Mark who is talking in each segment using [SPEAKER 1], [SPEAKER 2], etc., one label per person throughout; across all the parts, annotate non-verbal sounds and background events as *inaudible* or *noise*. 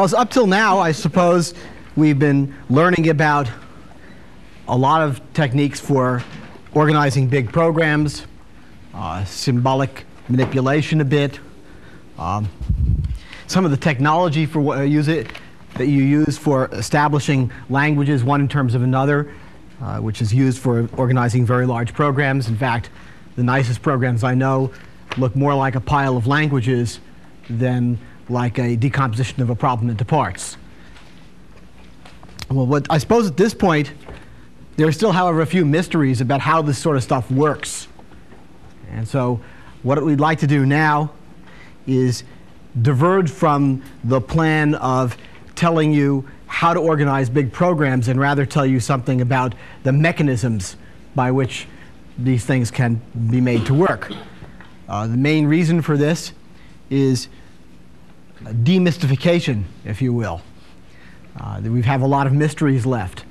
[SPEAKER 1] Well, up till now, I suppose we've been learning about a lot of techniques for organizing big programs, uh, symbolic manipulation a bit, um, some of the technology for what use it that you use for establishing languages, one in terms of another, uh, which is used for organizing very large programs. In fact, the nicest programs I know look more like a pile of languages than like a decomposition of a problem into parts. Well, what I suppose at this point, there are still, however, a few mysteries about how this sort of stuff works. And so, what we'd like to do now is diverge from the plan of telling you how to organize big programs and rather tell you something about the mechanisms by which these things can be made to work. Uh, the main reason for this is demystification, if you will. Uh, we have a lot of mysteries left,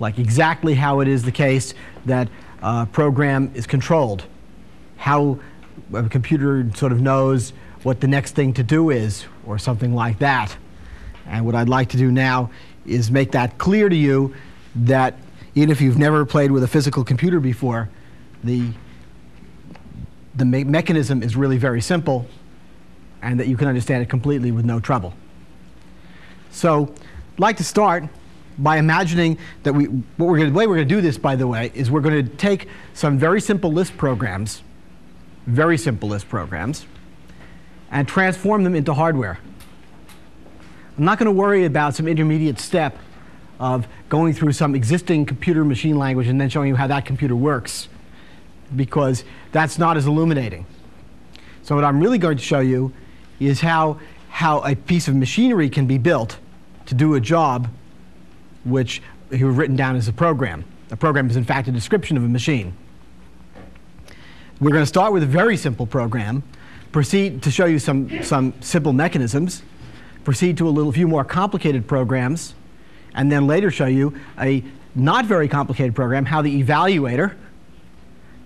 [SPEAKER 1] like exactly how it is the case that a program is controlled, how a computer sort of knows what the next thing to do is, or something like that. And what I'd like to do now is make that clear to you that even if you've never played with a physical computer before, the, the me mechanism is really very simple and that you can understand it completely with no trouble. So I'd like to start by imagining that we, what we're gonna, the way we're going to do this, by the way, is we're going to take some very simple Lisp programs, very simple Lisp programs, and transform them into hardware. I'm not going to worry about some intermediate step of going through some existing computer machine language and then showing you how that computer works, because that's not as illuminating. So what I'm really going to show you is how, how a piece of machinery can be built to do a job which he have written down as a program. A program is in fact a description of a machine. We're going to start with a very simple program, proceed to show you some, some simple mechanisms, proceed to a little few more complicated programs, and then later show you a not very complicated program, how the evaluator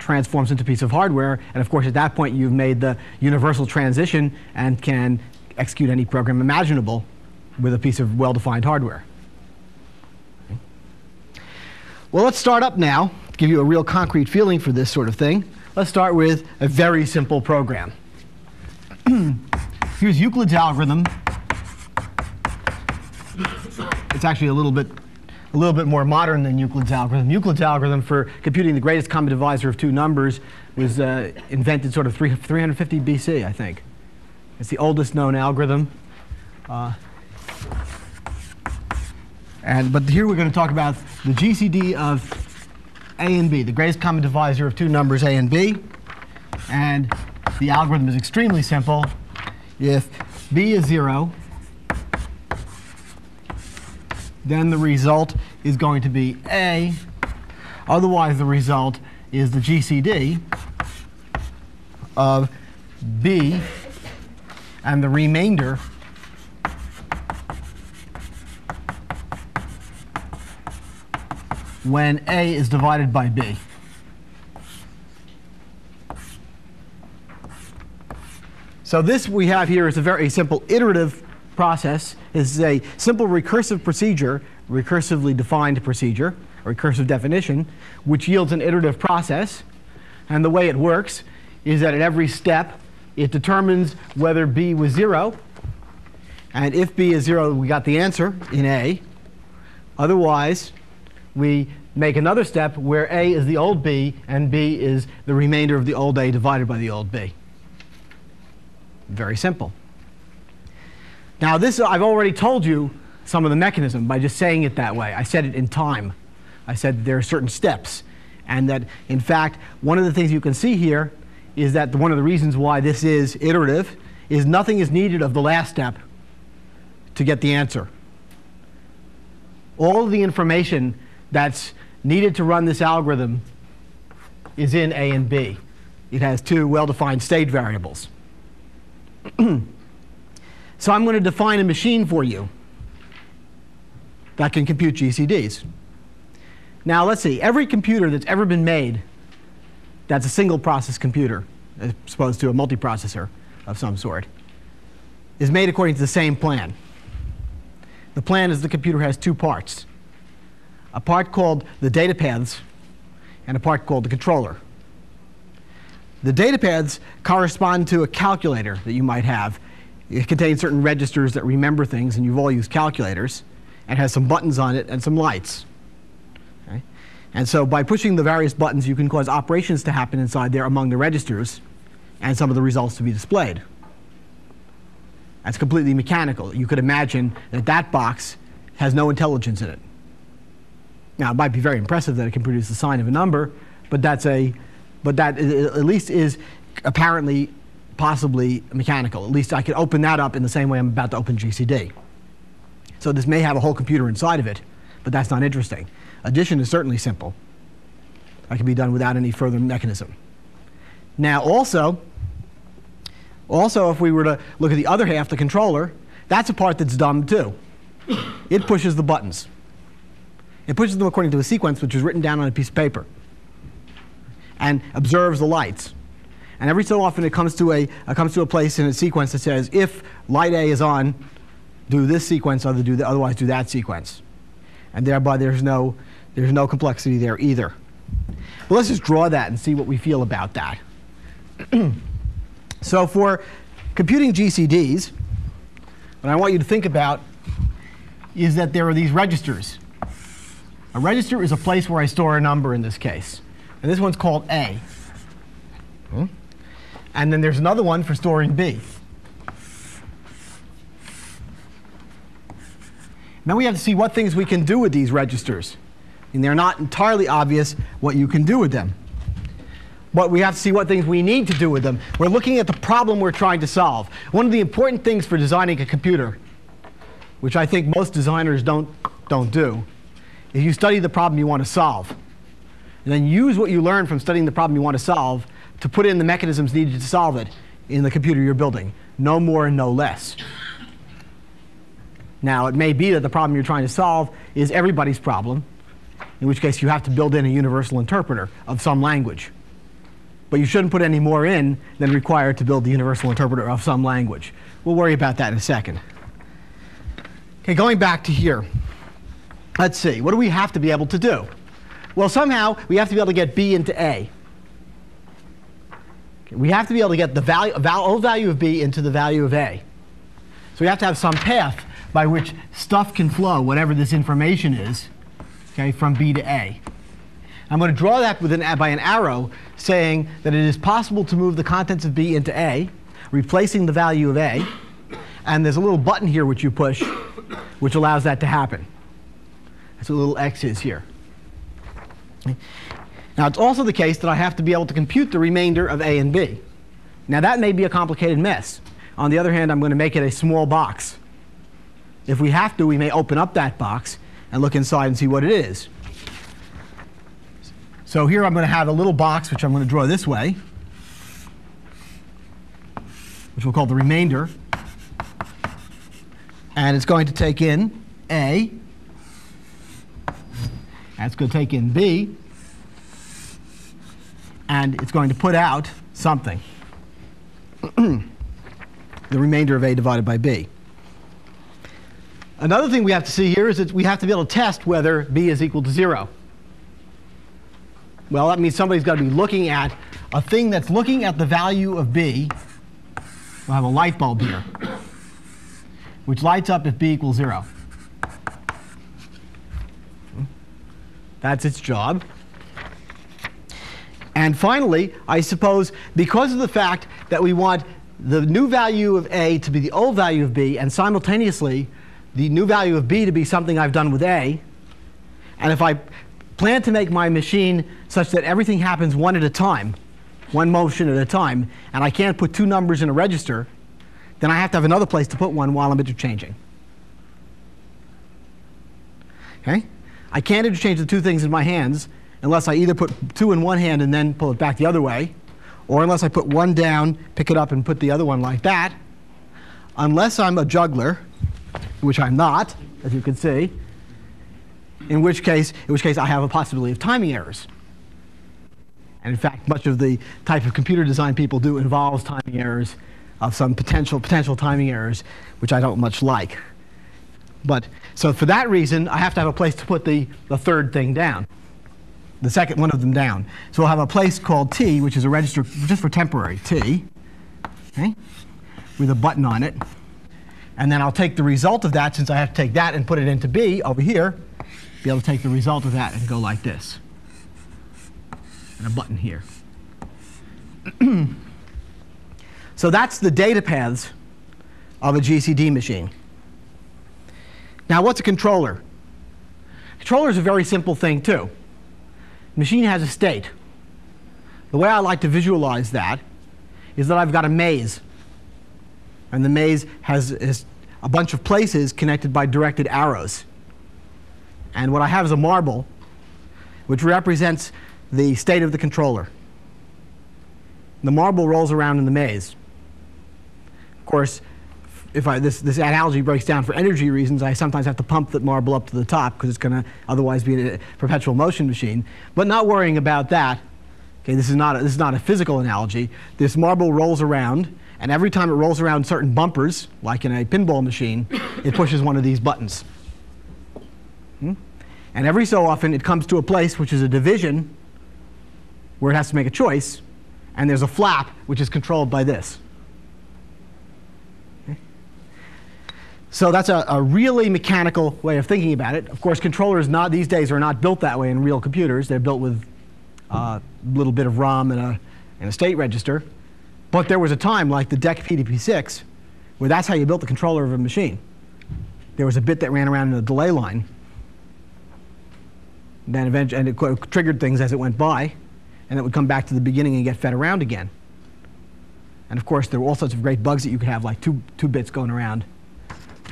[SPEAKER 1] transforms into a piece of hardware. And of course, at that point, you've made the universal transition and can execute any program imaginable with a piece of well-defined hardware. Well, let's start up now to give you a real concrete feeling for this sort of thing. Let's start with a very simple program. *clears throat* Here's Euclid's algorithm. It's actually a little bit a little bit more modern than Euclid's algorithm. Euclid's algorithm for computing the greatest common divisor of two numbers was uh, invented sort of 350 BC, I think. It's the oldest known algorithm. Uh, and, but here we're going to talk about the GCD of A and B, the greatest common divisor of two numbers A and B. And the algorithm is extremely simple. If B is 0, then the result is going to be A. Otherwise, the result is the GCD of B and the remainder when A is divided by B. So this we have here is a very simple iterative process. Is a simple recursive procedure, recursively defined procedure, recursive definition, which yields an iterative process. And the way it works is that at every step, it determines whether B was 0. And if B is 0, we got the answer in A. Otherwise, we make another step where A is the old B and B is the remainder of the old A divided by the old B. Very simple. Now this, I've already told you some of the mechanism by just saying it that way. I said it in time. I said there are certain steps. And that, in fact, one of the things you can see here is that one of the reasons why this is iterative is nothing is needed of the last step to get the answer. All of the information that's needed to run this algorithm is in A and B. It has two well-defined state variables. *clears throat* so I'm going to define a machine for you that can compute GCDs. Now let's see, every computer that's ever been made that's a single process computer, as opposed to a multiprocessor of some sort, is made according to the same plan. the plan is the computer has two parts a part called the data paths and a part called the controller. The data paths correspond to a calculator that you might have. It contains certain registers that remember things, and you've all used calculators, and has some buttons on it and some lights. Okay? And so by pushing the various buttons, you can cause operations to happen inside there among the registers, and some of the results to be displayed. That's completely mechanical. You could imagine that that box has no intelligence in it. Now, it might be very impressive that it can produce the sine of a number, but that's a, but that at least is apparently possibly mechanical. At least I could open that up in the same way I'm about to open GCD. So this may have a whole computer inside of it, but that's not interesting. Addition is certainly simple. That can be done without any further mechanism. Now also, also if we were to look at the other half, the controller, that's a part that's dumb too. It pushes the buttons. It pushes them according to a sequence which is written down on a piece of paper and observes the lights. And every so often it comes to a, uh, comes to a place in a sequence that says, if light A is on, do this sequence, other do the, otherwise do that sequence. And thereby there's no, there's no complexity there either. But let's just draw that and see what we feel about that. *clears throat* so for computing GCDs, what I want you to think about is that there are these registers a register is a place where I store a number in this case. And this one's called A. Hmm? And then there's another one for storing B. Now we have to see what things we can do with these registers. And they're not entirely obvious what you can do with them. But we have to see what things we need to do with them. We're looking at the problem we're trying to solve. One of the important things for designing a computer, which I think most designers don't, don't do, is you study the problem you want to solve. And then use what you learn from studying the problem you want to solve to put in the mechanisms needed to solve it in the computer you're building. No more and no less. Now, it may be that the problem you're trying to solve is everybody's problem, in which case you have to build in a universal interpreter of some language. But you shouldn't put any more in than required to build the universal interpreter of some language. We'll worry about that in a second. Okay, going back to here. Let's see, what do we have to be able to do? Well, somehow we have to be able to get B into A. We have to be able to get the value, val value of B into the value of A. So we have to have some path by which stuff can flow, whatever this information is, okay, from B to A. I'm going to draw that with an, by an arrow saying that it is possible to move the contents of B into A, replacing the value of A. And there's a little button here which you push, which allows that to happen. That's what little x is here. Now, it's also the case that I have to be able to compute the remainder of a and b. Now, that may be a complicated mess. On the other hand, I'm going to make it a small box. If we have to, we may open up that box and look inside and see what it is. So here I'm going to have a little box, which I'm going to draw this way, which we'll call the remainder. And it's going to take in a that's going to take in B, and it's going to put out something. *clears throat* the remainder of A divided by B. Another thing we have to see here is that we have to be able to test whether B is equal to 0. Well, that means somebody's got to be looking at a thing that's looking at the value of B. We'll have a light bulb here, which lights up if B equals 0. That's its job. And finally, I suppose because of the fact that we want the new value of A to be the old value of B, and simultaneously the new value of B to be something I've done with A, and if I plan to make my machine such that everything happens one at a time, one motion at a time, and I can't put two numbers in a register, then I have to have another place to put one while I'm interchanging. Okay? I can't interchange the two things in my hands unless I either put two in one hand and then pull it back the other way, or unless I put one down, pick it up, and put the other one like that. Unless I'm a juggler, which I'm not, as you can see, in which case, in which case I have a possibility of timing errors. And in fact, much of the type of computer design people do involves timing errors of some potential, potential timing errors, which I don't much like. But so for that reason, I have to have a place to put the, the third thing down, the second one of them down. So we'll have a place called T, which is a register just for temporary T, okay, with a button on it. And then I'll take the result of that, since I have to take that and put it into B over here, be able to take the result of that and go like this. And a button here. *clears throat* so that's the data paths of a GCD machine. Now, what's a controller? Controller is a very simple thing, too. Machine has a state. The way I like to visualize that is that I've got a maze. And the maze has, has a bunch of places connected by directed arrows. And what I have is a marble, which represents the state of the controller. The marble rolls around in the maze. Of course, if I, this, this analogy breaks down for energy reasons, I sometimes have to pump that marble up to the top because it's going to otherwise be a perpetual motion machine. But not worrying about that, okay, this is, not a, this is not a physical analogy. This marble rolls around, and every time it rolls around certain bumpers, like in a pinball machine, it pushes one of these buttons. Hmm? And every so often, it comes to a place which is a division where it has to make a choice, and there's a flap which is controlled by this. So that's a, a, really mechanical way of thinking about it. Of course, controllers not, these days are not built that way in real computers. They're built with a uh, little bit of ROM and a, and a state register. But there was a time, like the DEC PDP-6, where that's how you built the controller of a machine. There was a bit that ran around in the delay line. And then eventually, and it triggered things as it went by, and it would come back to the beginning and get fed around again. And of course, there were all sorts of great bugs that you could have, like two, two bits going around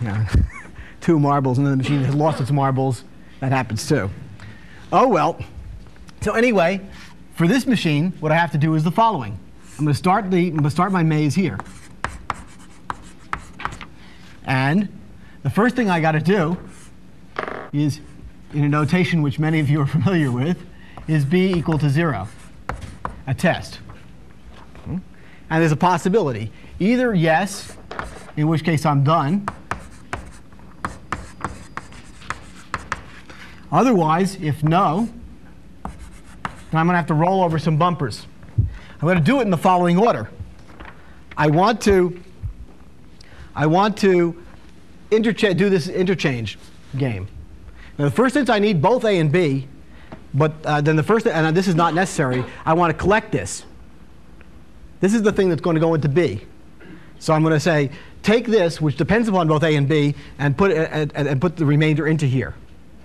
[SPEAKER 1] you know, *laughs* two marbles and then the machine has lost its marbles. That happens too. Oh well. So anyway, for this machine, what I have to do is the following. I'm going to start the I'm going to start my maze here. And the first thing I got to do is in a notation which many of you are *laughs* familiar with is b equal to 0, a test. Hmm? And there's a possibility. Either yes, in which case I'm done, Otherwise, if no, then I'm going to have to roll over some bumpers. I'm going to do it in the following order. I want to, I want to do this interchange game. Now, the first instance, I need both A and B, but uh, then the first, and this is not necessary, I want to collect this. This is the thing that's going to go into B. So I'm going to say, take this, which depends upon both A and B, and put, and, and put the remainder into here.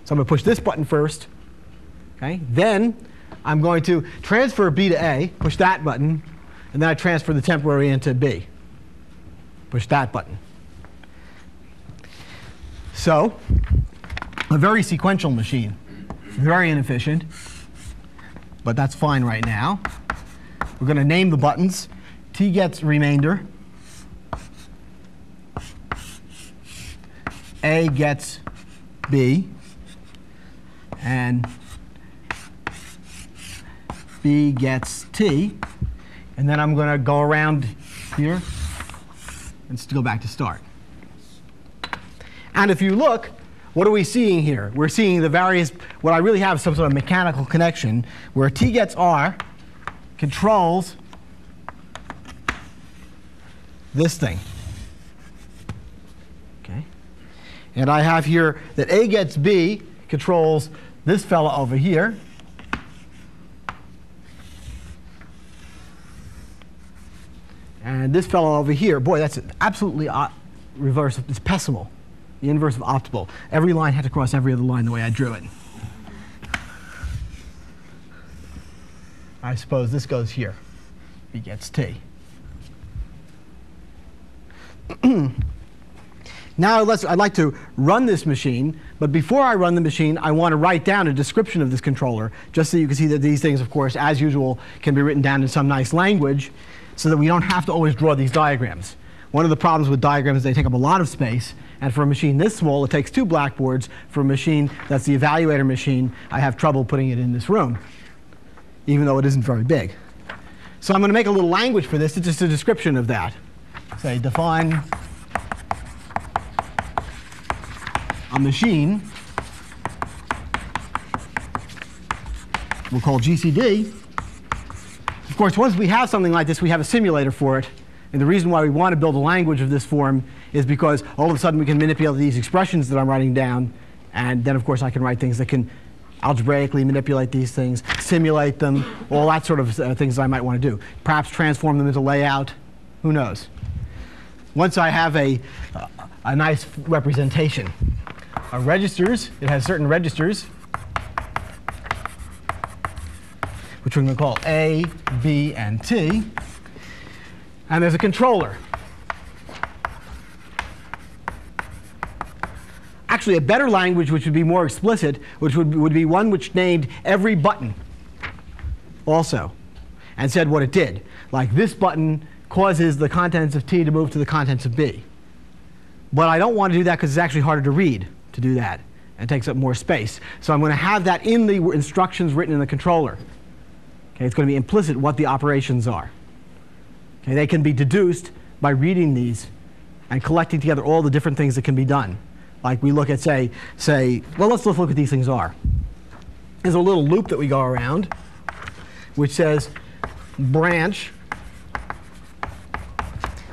[SPEAKER 1] So I'm going to push this button first. Okay? Then I'm going to transfer B to A, push that button, and then I transfer the temporary into B. Push that button. So, a very sequential machine. Very inefficient, but that's fine right now. We're going to name the buttons. T gets remainder. A gets B and B gets T. And then I'm going to go around here and go back to start. And if you look, what are we seeing here? We're seeing the various, what I really have is some sort of mechanical connection where T gets R controls this thing. Okay? And I have here that A gets B controls this fella over here. And this fellow over here, boy, that's absolutely reverse. It's pessimal, the inverse of optimal. Every line had to cross every other line the way I drew it. I suppose this goes here. B gets T. *clears throat* Now let's, I'd like to run this machine, but before I run the machine, I want to write down a description of this controller, just so you can see that these things, of course, as usual, can be written down in some nice language, so that we don't have to always draw these diagrams. One of the problems with diagrams is they take up a lot of space, and for a machine this small, it takes two blackboards. For a machine that's the evaluator machine, I have trouble putting it in this room, even though it isn't very big. So I'm going to make a little language for this. It's just a description of that. Say define a machine we'll call GCD. Of course, once we have something like this, we have a simulator for it. And the reason why we want to build a language of this form is because all of a sudden we can manipulate these expressions that I'm writing down. And then, of course, I can write things that can algebraically manipulate these things, simulate them, all that sort of uh, things I might want to do. Perhaps transform them into layout. Who knows? Once I have a, uh, a nice representation of registers, it has certain registers, which we're going to call A, B, and T. And there's a controller. Actually, a better language, which would be more explicit, which would, would be one which named every button also and said what it did. Like this button causes the contents of T to move to the contents of B. But I don't want to do that because it's actually harder to read to do that. It takes up more space. So I'm going to have that in the instructions written in the controller. Okay, it's going to be implicit what the operations are. Okay, they can be deduced by reading these and collecting together all the different things that can be done. Like we look at, say, say, well, let's, let's look at these things are. There's a little loop that we go around, which says branch.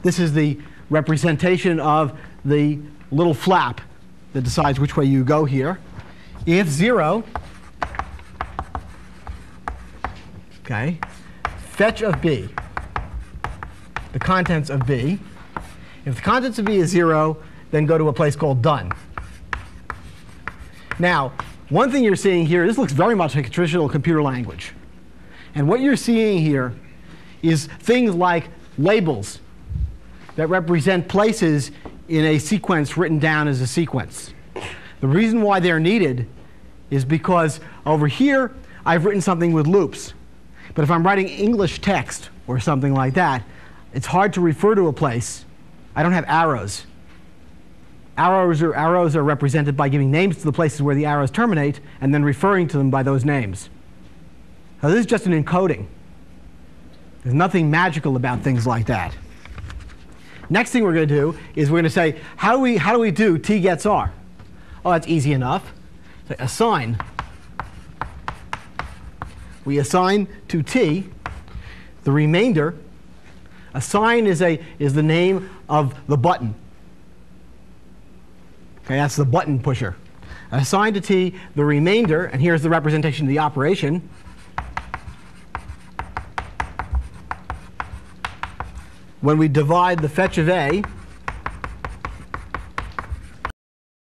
[SPEAKER 1] This is the representation of the little flap that decides which way you go here. If 0, okay, fetch of B, the contents of B. If the contents of B is 0, then go to a place called done. Now, one thing you're seeing here, this looks very much like a traditional computer language. And what you're seeing here is things like labels that represent places in a sequence written down as a sequence. The reason why they're needed is because over here, I've written something with loops. But if I'm writing English text or something like that, it's hard to refer to a place. I don't have arrows. Arrows are, arrows are represented by giving names to the places where the arrows terminate and then referring to them by those names. Now, this is just an encoding. There's nothing magical about things like that. Next thing we're going to do is we're going to say, how do we, how do, we do T gets R? Oh, that's easy enough. So assign we assign to t the remainder. Assign is, a, is the name of the button. Okay, that's the button pusher. Assign to t the remainder, and here's the representation of the operation. When we divide the fetch of a